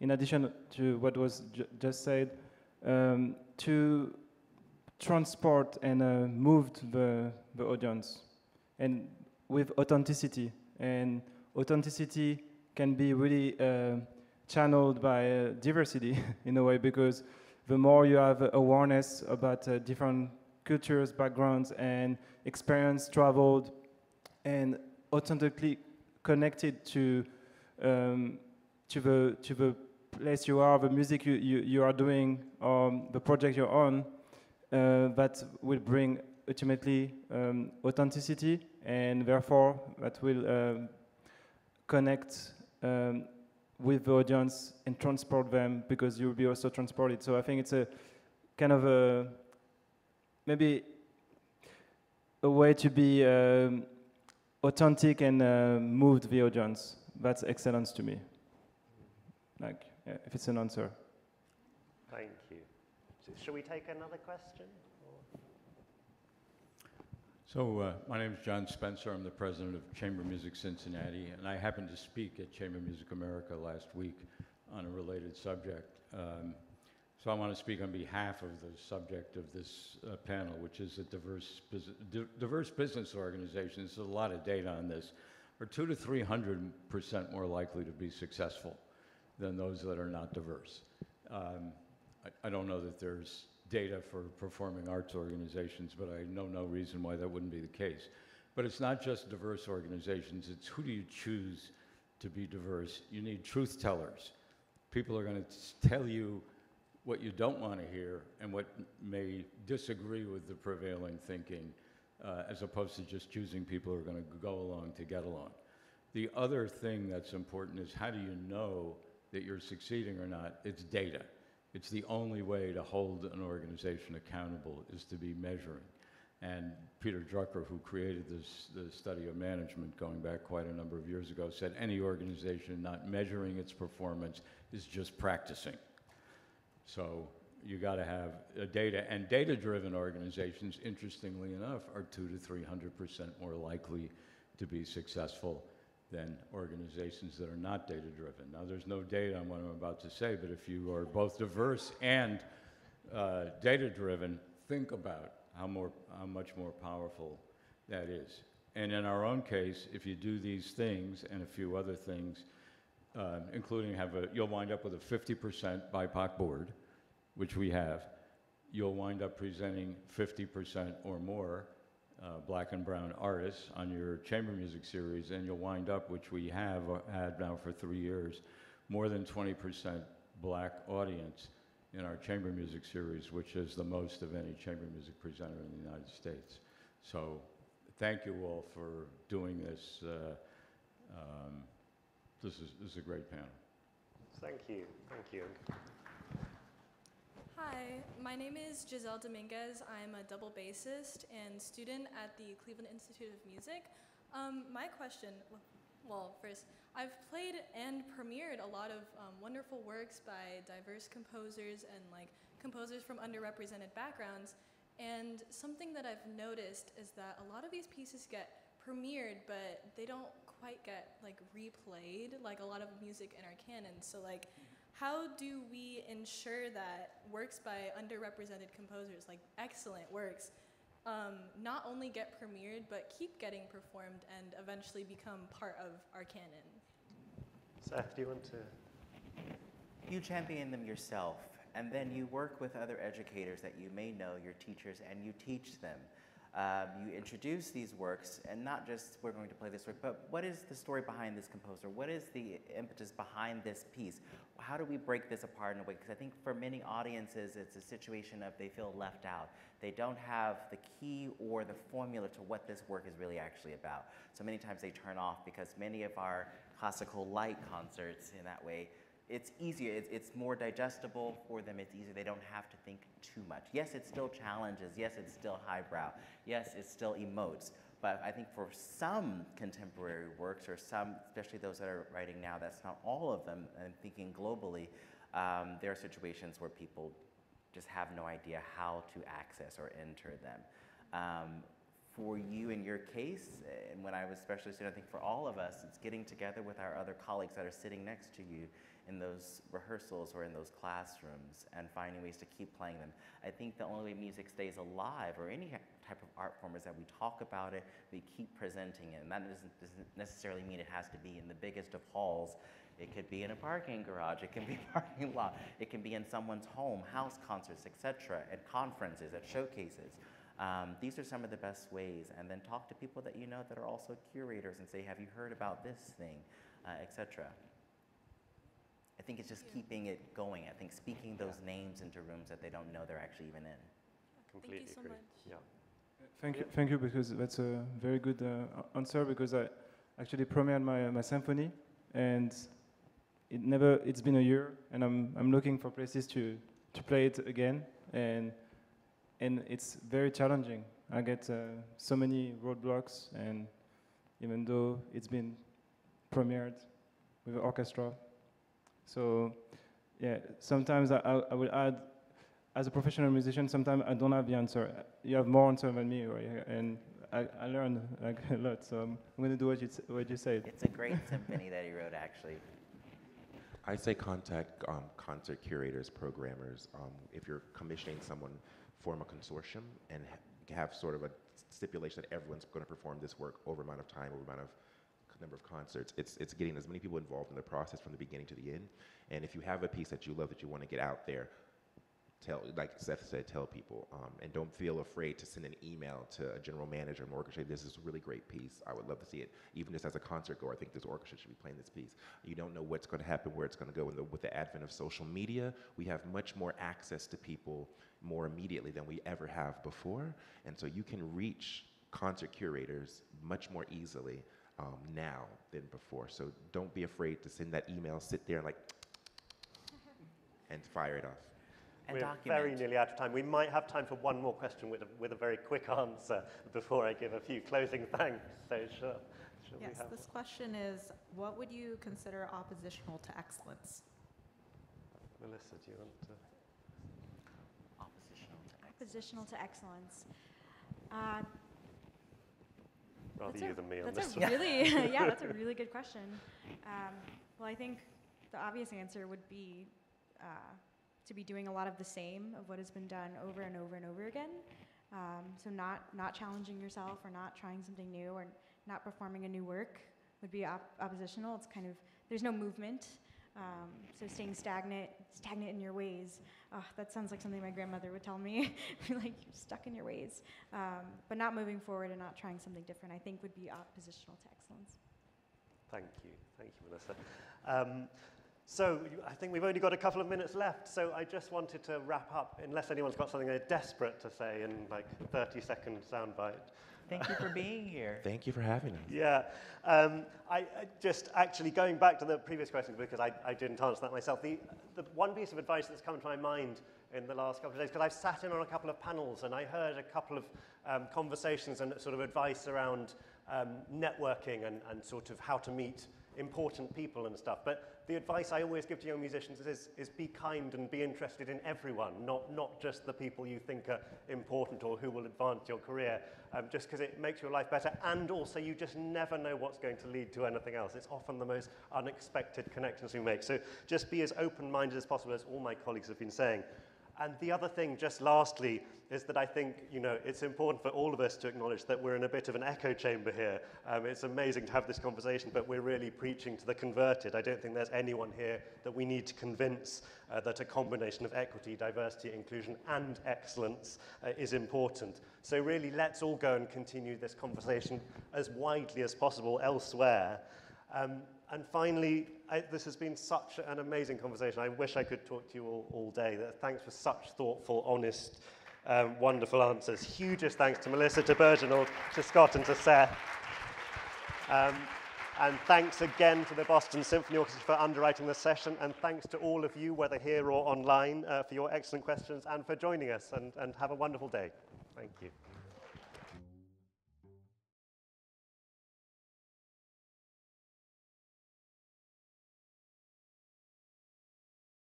in addition to what was ju just said, um, to transport and uh, move the the audience, and with authenticity. And authenticity can be really uh, channeled by uh, diversity in a way because the more you have awareness about different cultures, backgrounds, and experience traveled and authentically connected to um, to the to the place you are, the music you, you, you are doing, um, the project you're on, uh, that will bring ultimately um, authenticity, and therefore that will um, connect um, with the audience and transport them because you'll be also transported. So I think it's a kind of a maybe a way to be um, authentic and uh, moved the audience. That's excellence to me. Like, yeah, if it's an answer. Shall we take another question? So, uh, my name is John Spencer. I'm the president of Chamber Music Cincinnati, and I happened to speak at Chamber Music America last week on a related subject. Um, so, I want to speak on behalf of the subject of this uh, panel, which is a diverse, di- diverse business organizations, there's a lot of data on this, are two to 300% more likely to be successful than those that are not diverse. Um, I, I don't know that there's data for performing arts organizations, but I know no reason why that wouldn't be the case. But it's not just diverse organizations, it's who do you choose to be diverse? You need truth tellers. People are going to tell you what you don't want to hear and what may disagree with the prevailing thinking, uh, as opposed to just choosing people who are going to go along to get along. The other thing that's important is how do you know that you're succeeding or not? It's data. It's the only way to hold an organization accountable is to be measuring. And Peter Drucker, who created this the study of management going back quite a number of years ago, said any organization not measuring its performance is just practicing. So you got to have uh, data, and data-driven organizations, interestingly enough, are two to three hundred percent more likely to be successful than organizations that are not data driven. Now, there's no data on what I'm about to say, but if you are both diverse and uh, data driven, think about how, more, how much more powerful that is. And in our own case, if you do these things and a few other things, uh, including have a, you'll wind up with a 50% BIPOC board, which we have. You'll wind up presenting 50% or more uh, black and brown artists on your chamber music series, and you'll wind up, which we have uh, had now for three years, more than 20% black audience in our chamber music series, which is the most of any chamber music presenter in the United States. So thank you all for doing this. Uh, um, this, is, this is a great panel. Thank you. Thank you. Hi, my name is Giselle Dominguez. I'm a double bassist and student at the Cleveland Institute of Music. Um, my question, well, first, I've played and premiered a lot of um, wonderful works by diverse composers and like composers from underrepresented backgrounds. And something that I've noticed is that a lot of these pieces get premiered, but they don't quite get like replayed like a lot of music in our canon. So like how do we ensure that works by underrepresented composers, like excellent works, um, not only get premiered, but keep getting performed and eventually become part of our canon? Seth, do you want to? You champion them yourself, and then you work with other educators that you may know, your teachers, and you teach them. Um, you introduce these works, and not just we're going to play this work, but what is the story behind this composer? What is the impetus behind this piece? How do we break this apart in a way? Because I think for many audiences, it's a situation of they feel left out. They don't have the key or the formula to what this work is really actually about. So many times they turn off because many of our classical light concerts in that way it's easier, it's, it's, more digestible for them, it's easier, they don't have to think too much. Yes, it still challenges, yes, it's still highbrow, yes, it still emotes, but I think for some contemporary works, or some, especially those that are writing now, that's not all of them, I'm thinking globally, um, there are situations where people just have no idea how to access or enter them. Um, for you in your case, and when I was special student, I think for all of us, it's getting together with our other colleagues that are sitting next to you in those rehearsals or in those classrooms and finding ways to keep playing them. I think the only way music stays alive or any type of art form is that we talk about it, we keep presenting it. And that doesn't, doesn't necessarily mean it has to be in the biggest of halls. It could be in a parking garage, it can be a parking lot, it can be in someone's home, house concerts, etc., at conferences, at showcases. Um, these are some of the best ways. And then talk to people that you know that are also curators and say, have you heard about this thing, uh, etc. I think it's just keeping it going. I think speaking those names into rooms that they don't know they're actually even in. Completely Thank you so agree. much. Yeah. Thank you, thank you, because that's a very good uh, answer. Because I actually premiered my my symphony, and it never. It's been a year, and I'm I'm looking for places to to play it again, and and it's very challenging. I get uh, so many roadblocks, and even though it's been premiered with an orchestra, so yeah, sometimes I, I, I will add, as a professional musician, sometimes I don't have the answer. You have more answer than me, right and I, I learned like a lot. So I'm, I'm gonna do what you what you said. It's a great symphony that he wrote, actually. I say contact um, concert curators, programmers. Um, if you're commissioning someone, form a consortium and ha- have sort of a stipulation that everyone's going to perform this work over amount of time, over amount of c- number of concerts. It's, it's getting as many people involved in the process from the beginning to the end. And if you have a piece that you love that you want to get out there, tell, like Seth said, tell people. Um, and don't feel afraid to send an email to a general manager or orchestra. This is a really great piece. I would love to see it. Even just as a concert goer, I think this orchestra should be playing this piece. You don't know what's going to happen, where it's going to go. And the, with the advent of social media, we have much more access to people more immediately than we ever have before. And so you can reach concert curators much more easily um, now than before. So don't be afraid to send that email, sit there and like, and fire it off. And We're document. very nearly out of time. We might have time for one more question with a, with a very quick answer before I give a few closing thanks. So, sure. Shall we Yes, have- this question is, what would you consider oppositional to excellence? Melissa, do you want to? Oppositional to excellence. Oppositional to excellence. Uh, Rather you than me on this one. really, yeah, that's a really good question. Um, well, I think the obvious answer would be uh, to be doing a lot of the same of what has been done over and over and over again. Um, so not not challenging yourself or not trying something new or not performing a new work would be op- oppositional. It's kind of there's no movement. Um, so staying stagnant, stagnant in your ways. Oh, that sounds like something my grandmother would tell me. like you're stuck in your ways. Um, but not moving forward and not trying something different, I think would be oppositional to excellence. Thank you. Thank you, Melissa. Um, so I think we've only got a couple of minutes left, so I just wanted to wrap up, unless anyone's got something they're desperate to say in like 30 second soundbite. Thank you for being here. Thank you for having us. Yeah. Um, I, I just actually going back to the previous question because I, I didn't answer that myself. The, the one piece of advice that's come to my mind in the last couple of days, because I've sat in on a couple of panels and I heard a couple of um, conversations and sort of advice around um, networking and, and sort of how to meet important people and stuff. But the advice I always give to young musicians is, is be kind and be interested in everyone, not, not just the people you think are important or who will advance your career, um, just because it makes your life better. And also, you just never know what's going to lead to anything else. It's often the most unexpected connections we make. So just be as open minded as possible, as all my colleagues have been saying. And the other thing, just lastly, is that I think you know it's important for all of us to acknowledge that we're in a bit of an echo chamber here. Um, it's amazing to have this conversation, but we're really preaching to the converted. I don't think there's anyone here that we need to convince uh, that a combination of equity, diversity, inclusion, and excellence uh, is important. So really, let's all go and continue this conversation as widely as possible elsewhere. Um, and finally, I, this has been such an amazing conversation. I wish I could talk to you all, all day. Thanks for such thoughtful, honest, um, wonderful answers. Hugest thanks to Melissa, to Berginald, to Scott, and to Seth. Um, and thanks again to the Boston Symphony Orchestra for underwriting the session. And thanks to all of you, whether here or online, uh, for your excellent questions and for joining us. And, and have a wonderful day. Thank you.